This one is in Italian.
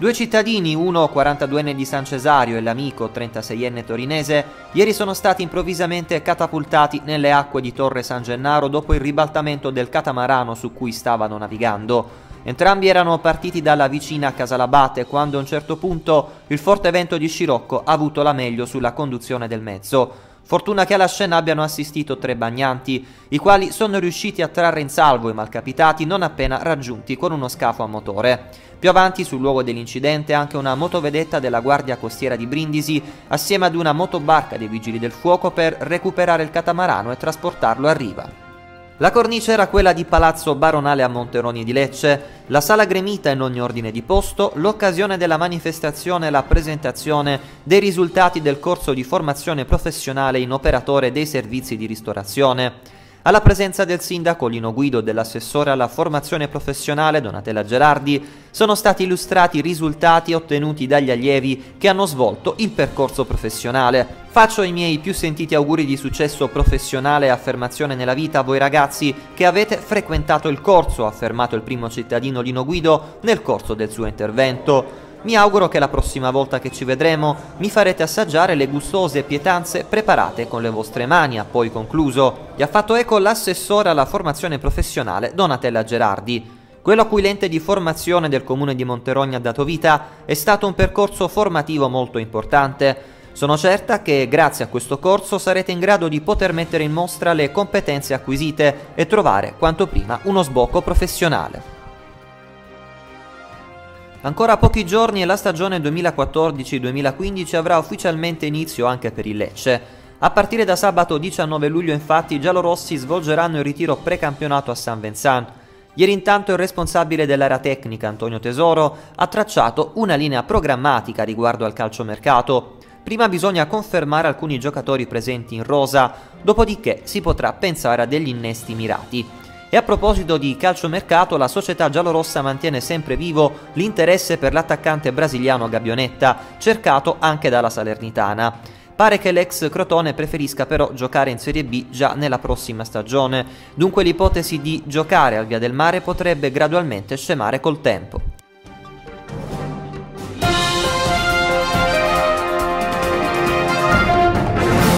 Due cittadini, uno 42enne di San Cesario e l'amico 36enne torinese, ieri sono stati improvvisamente catapultati nelle acque di Torre San Gennaro dopo il ribaltamento del catamarano su cui stavano navigando. Entrambi erano partiti dalla vicina Casalabate quando a un certo punto il forte vento di Scirocco ha avuto la meglio sulla conduzione del mezzo. Fortuna che alla scena abbiano assistito tre bagnanti, i quali sono riusciti a trarre in salvo i malcapitati non appena raggiunti con uno scafo a motore. Più avanti sul luogo dell'incidente anche una motovedetta della Guardia Costiera di Brindisi assieme ad una motobarca dei Vigili del Fuoco per recuperare il catamarano e trasportarlo a riva. La cornice era quella di Palazzo Baronale a Monteroni di Lecce, la sala gremita in ogni ordine di posto, l'occasione della manifestazione e la presentazione dei risultati del corso di formazione professionale in operatore dei servizi di ristorazione. Alla presenza del sindaco Lino Guido e dell'assessore alla formazione professionale Donatella Gerardi sono stati illustrati i risultati ottenuti dagli allievi che hanno svolto il percorso professionale. Faccio i miei più sentiti auguri di successo professionale e affermazione nella vita a voi ragazzi che avete frequentato il corso, ha affermato il primo cittadino Lino Guido nel corso del suo intervento. Mi auguro che la prossima volta che ci vedremo mi farete assaggiare le gustose pietanze preparate con le vostre mani, ha poi concluso. Gli ha fatto eco l'assessore alla formazione professionale Donatella Gerardi. Quello a cui l'ente di formazione del comune di Monterogna ha dato vita è stato un percorso formativo molto importante. Sono certa che grazie a questo corso sarete in grado di poter mettere in mostra le competenze acquisite e trovare quanto prima uno sbocco professionale. Ancora pochi giorni e la stagione 2014-2015 avrà ufficialmente inizio anche per il Lecce. A partire da sabato 19 luglio infatti i giallorossi svolgeranno il ritiro precampionato a San Vincent. Ieri intanto il responsabile dell'area tecnica Antonio Tesoro ha tracciato una linea programmatica riguardo al calciomercato. Prima bisogna confermare alcuni giocatori presenti in rosa, dopodiché si potrà pensare a degli innesti mirati. E a proposito di calciomercato, la società giallorossa mantiene sempre vivo l'interesse per l'attaccante brasiliano Gabionetta, cercato anche dalla Salernitana. Pare che l'ex Crotone preferisca però giocare in Serie B già nella prossima stagione, dunque l'ipotesi di giocare al Via del Mare potrebbe gradualmente scemare col tempo.